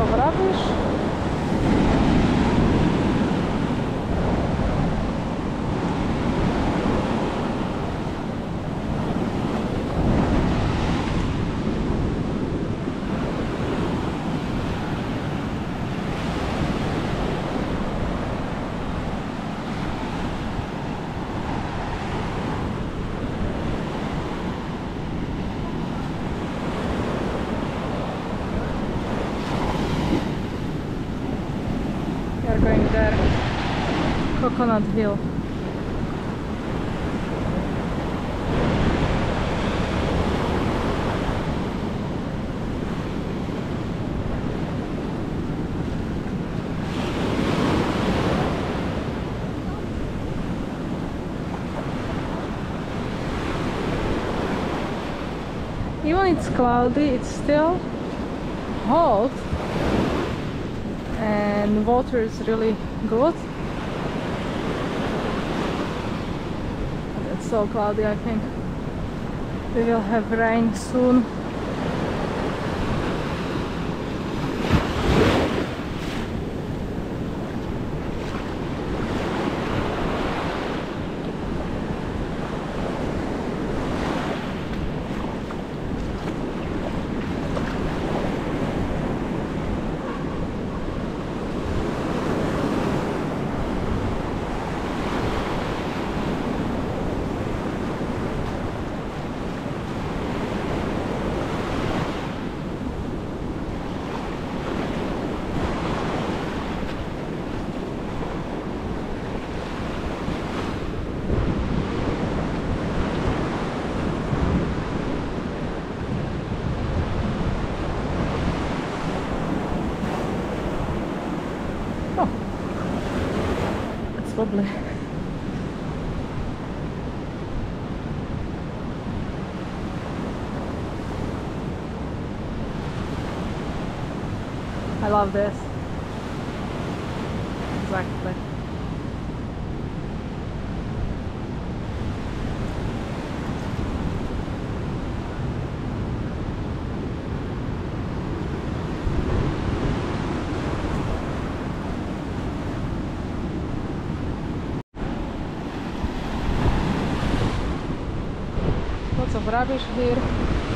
Σοβράτης Coconut Hill. Even it's cloudy, it's still hot and water is really good. But It's so cloudy, I think we will have rain soon. Lovely. I love this. Exactly. Lots of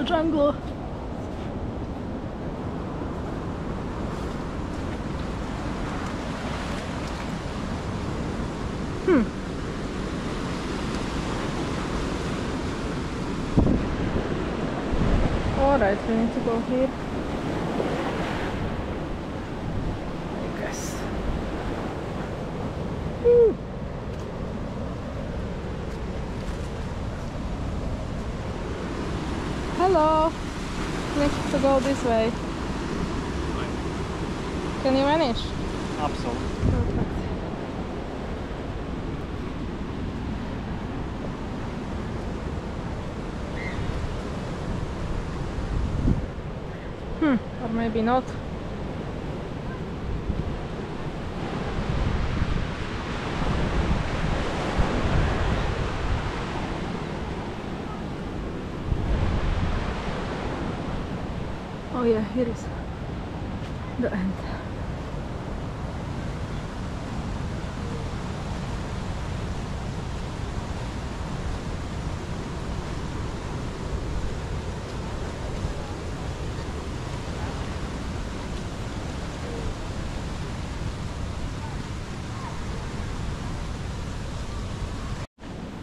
a jungle! Hmm. Alright, we need to go here. I guess. Woo. Hello. Need to go this way. Can you manage? Absolutely. Perfect. Hmm, or maybe not. Oh yeah, here is the end.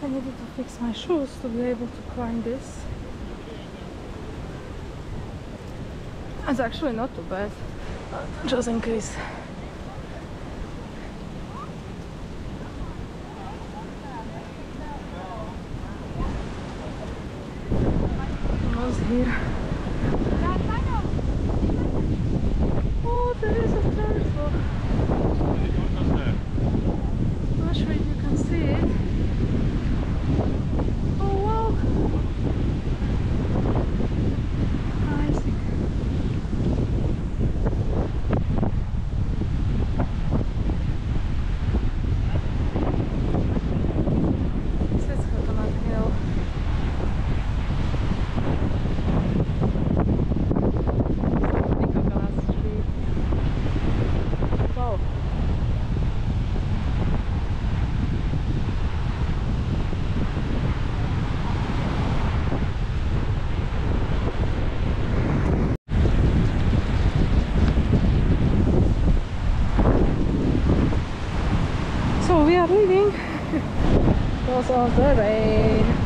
I needed to fix my shoes to be able to climb this. It's actually not too bad, just in case. Almost here. Oh, there is a turtle. Not sure if you can see it. Oh wow! I see. Leaving because the rain.